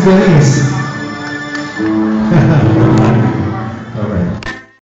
experiência.